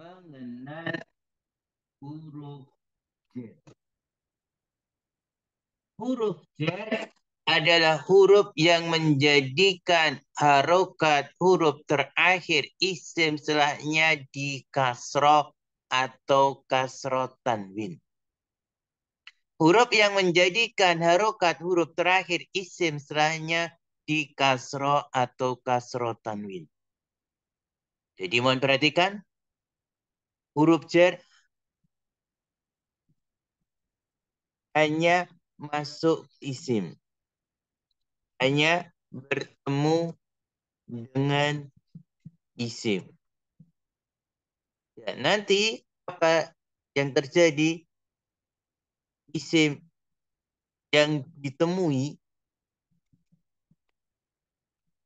mengenal huruf j. Huruf j adalah huruf yang menjadikan harokat huruf terakhir isim setelahnya di kasroh atau kasroh tanwin. Huruf yang menjadikan harokat huruf terakhir isim setelahnya di kasroh atau kasroh tanwin. Jadi mohon perhatikan. Huruf jar hanya masuk isim. Hanya bertemu dengan isim. Ya, nanti apa yang terjadi isim yang ditemui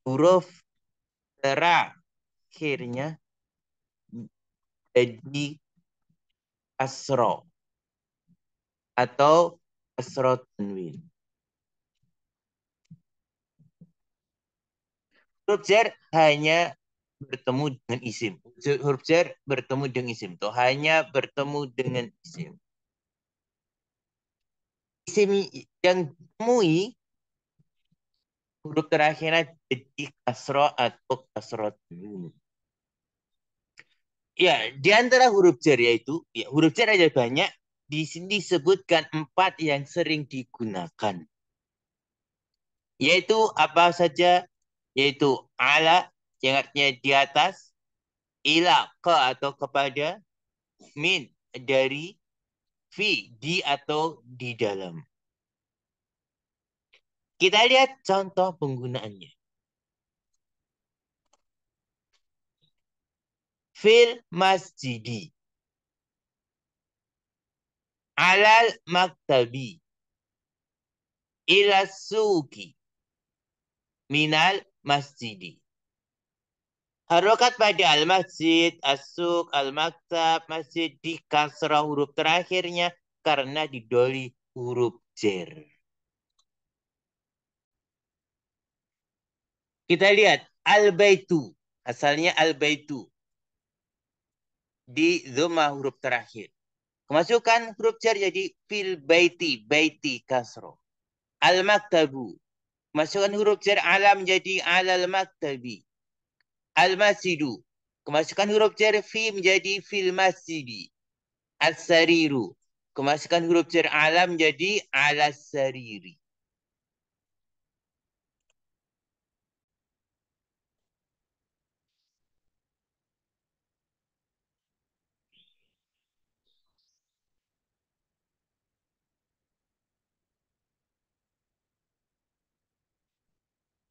huruf terakhirnya jadi asro atau asro tanwin. Huruf jar hanya bertemu dengan isim. Huruf jar bertemu dengan isim. Tuh hanya bertemu dengan isim isim yang ditemui huruf terakhirnya jadi kasro atau kasro Ya, di antara huruf jar yaitu, ya, huruf jar ada banyak. Di sini disebutkan empat yang sering digunakan. Yaitu apa saja? Yaitu ala, yang artinya di atas. Ila, ke atau kepada. Min, dari fi, di atau di dalam. Kita lihat contoh penggunaannya. Fil masjidi. Alal maktabi. Ila suki. Minal masjidi. Harokat pada al-masjid, as-suk, al-maktab, masjid di kasrah huruf terakhirnya karena didoli huruf jer. Kita lihat al-baitu. Asalnya al-baitu. Di zoma huruf terakhir. Kemasukan huruf jar jadi fil baiti, baiti kasro. Al-maktabu. Kemasukan huruf jar alam jadi alal maktabi. Al-Masidu. Kemasukan huruf jar fi menjadi fil masjidi. As-sariru. Kemasukan huruf jar alam jadi alas sariri.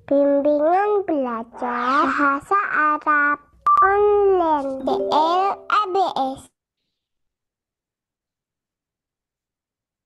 Bimbingan belajar bahasa Arab online.